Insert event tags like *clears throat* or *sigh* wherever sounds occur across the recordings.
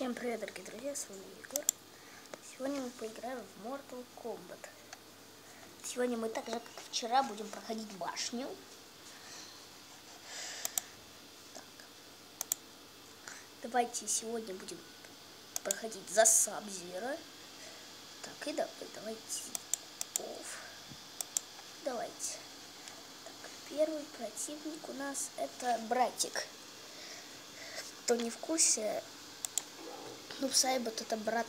Всем привет, дорогие друзья, с вами Егор. Сегодня мы поиграем в Mortal Kombat. Сегодня мы так же, как вчера, будем проходить башню. Так. Давайте сегодня будем проходить за Сабзира. Так, и давай, давайте. Оф. Давайте. Так, первый противник у нас это братик. Кто не в курсе, Нупсайбот это брат,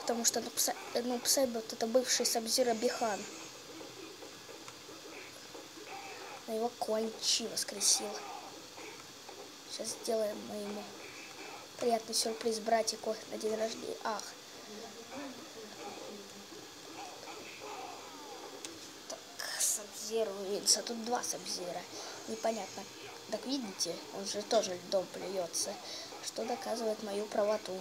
потому что Нупсайбот это бывший Сабзира Бихан. Но его Куанчи воскресил. Сейчас сделаем мы ему приятный сюрприз братику на день рождения. Ах. Так, Сабзира Винса. Тут два Сабзира. Непонятно. Так видите, он же тоже льдом плюется, что доказывает мою правоту.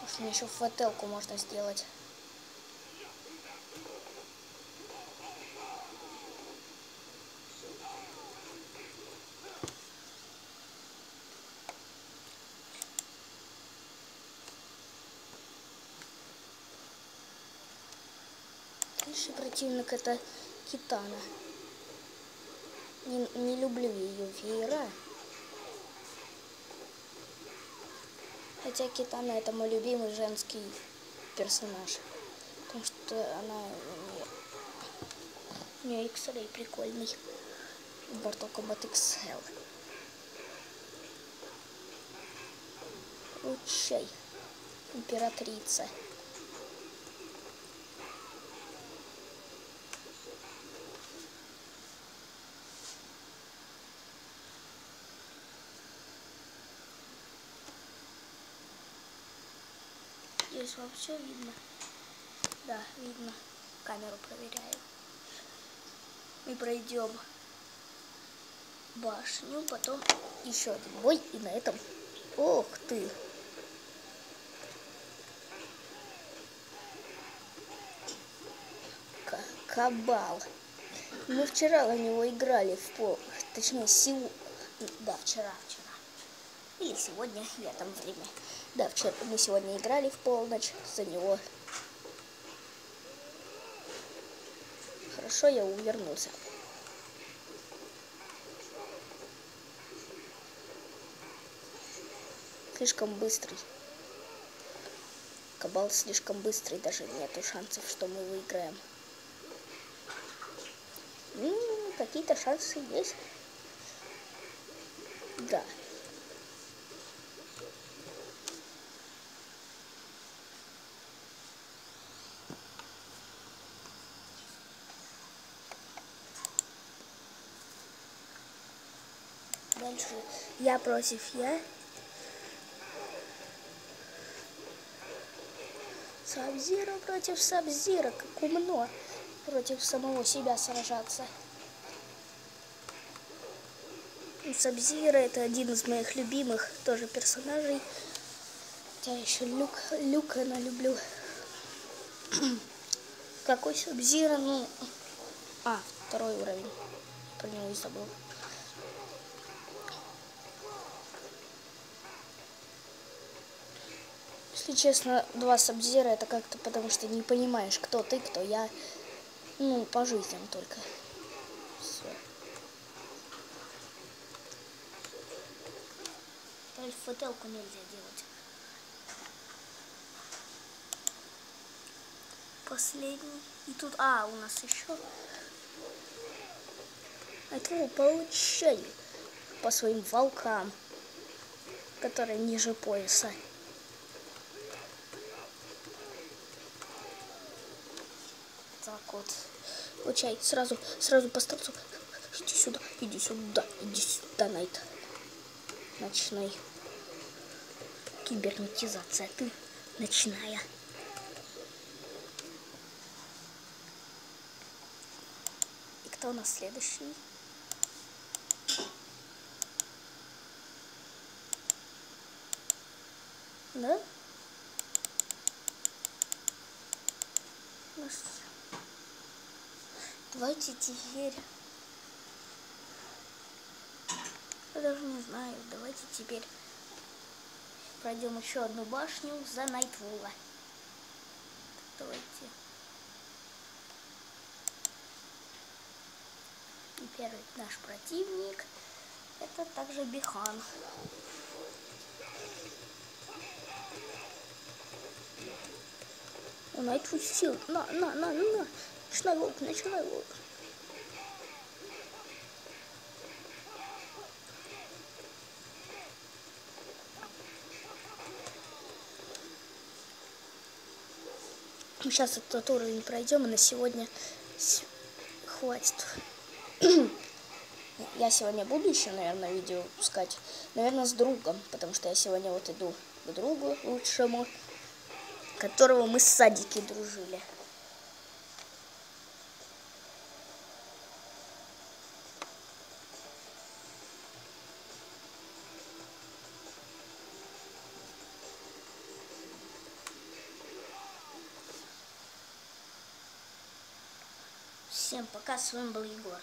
Может, мне еще фотелку можно сделать. Следующий противник это Китана. Не, не люблю ее веера. Хотя Китана это мой любимый женский персонаж. Потому что она... У нее X-Ray прикольный. Mortal Kombat XL. Учай. Императрица. Здесь вообще видно. Да, видно. Камеру проверяю. Мы пройдем башню, потом еще один бой, и на этом... Ох ты! К Кабал. Мы вчера на него играли в пол... Точнее, сегодня... Да, вчера. Или сегодня, я там время. Да, вчера мы сегодня играли в полночь за него. Хорошо, я увернулся. Слишком быстрый. Кабал слишком быстрый, даже нету шансов, что мы выиграем. Какие-то шансы есть. Да. Дальше я против я. Сабзира против Сабзира, как умно против самого себя сражаться. Сабзира это один из моих любимых тоже персонажей. Хотя еще Люк, Люка я люблю. *clears throat* Какой Сабзира, ну... А, второй уровень. Про него и забыл. Если честно, два Сабзира это как-то потому что не понимаешь, кто ты, кто я. Ну, по жизням только. Все. Фотелку нельзя делать. Последний. И тут... А, у нас еще... Этого получай по своим волкам, которые ниже пояса. так вот. Получай, сразу, сразу по столбцу. Иди сюда, иди сюда, иди сюда, Найт. Ночной. Кибернетизация. Ты ночная. И кто у нас следующий? Да? У нас Давайте теперь... Я даже не знаю. Давайте теперь пройдем еще одну башню за Найтвула. Давайте. И первый наш противник это также Бихан. Найтвуд сил. На, на, на, на. Волк, начинай волк. Сейчас этот уровень пройдем, и на сегодня хватит. *clears throat* я сегодня буду еще, наверное, видео выпускать. Наверное, с другом, потому что я сегодня вот иду к другу лучшему, которого мы с садики дружили. Всем пока, с вами был Егор.